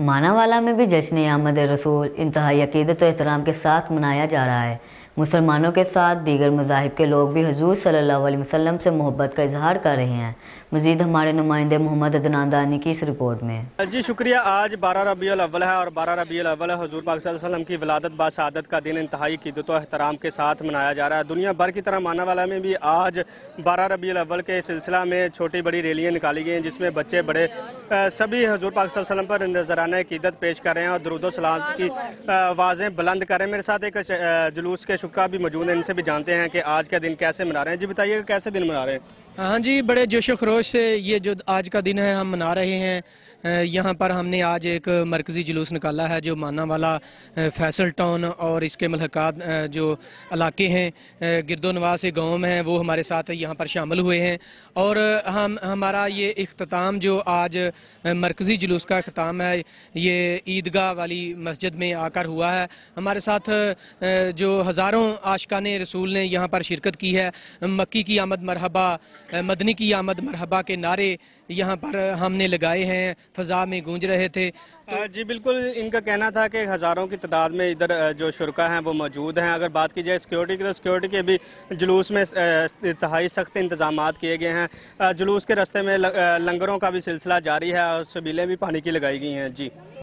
मानावाला में भी जश्न आमद रसूल इंतहाई अकीदत एहतराम के साथ मनाया जा रहा है। मुसलमानों के साथ दीगर मजाहब के लोग भी हजूर अलैहि वसल्लम से मोहब्बत का इजहार कर रहे हैं। मजीद हमारे नुमाइंदे मोहम्मद अदनान दानी की इस रिपोर्ट में। जी, शुक्रिया। आज बारह रबी अव्वल है और बारह रबी अव्वल हजूर पाक वसल्लम की वलादत बासादत का दिन इंतहाई कीदत एहतराम के साथ मनाया जा रहा है। दुनिया भर की तरह माना वाला में भी आज बारह रबी अव्वल के सिलसिला में छोटी बड़ी रैलियाँ निकाली गई हैं, जिसमें बच्चे, बड़े सभी हजूर पाक वसल्लम पर नजराना कीदत पेश कर रहे हैं और दरुद सलाम की आवाज़ें बुलंद करें मेरे साथ एक जुलूस के शुक्का भी मौजूद हैं, इनसे भी जानते हैं कि आज का दिन कैसे मना रहे हैं। जी बताइए कैसे दिन मना रहे हैं? हाँ जी, बड़े जोश खरोश से ये जो आज का दिन है हम मना रहे हैं। यहाँ पर हमने आज एक मरकज़ी जुलूस निकाला है जो माना वाला फैसल टाउन और इसके मलकात जो इलाके हैं गिरदो नवाज़ गाँव में हैं, वो हमारे साथ यहाँ पर शामिल हुए हैं। और हम, हमारा ये अख्ताम जो आज मरकज़ी जुलूस का अख्ताम है, ये ईदगाह वाली मस्जिद में आकर हुआ है। हमारे साथ जो हज़ारों आशकान रसूल ने यहाँ पर शिरकत की है। मक्की की आमद मरहबा मदनी की आमद मरहबा के नारे यहाँ पर हमने लगाए हैं। फ़जा में गूंज रहे थे। तो जी, बिल्कुल, इनका कहना था कि हज़ारों की तादाद में इधर जो शुरा हैं वो मौजूद हैं। अगर बात की जाए सिक्योरिटी की तो सिक्योरिटी के भी जुलूस में इंतहाई सख्त इंतज़ाम किए गए हैं। जुलूस के रस्ते में लंगरों का भी सिलसिला जारी है और सबीलें भी पानी की लगाई गई हैं। जी।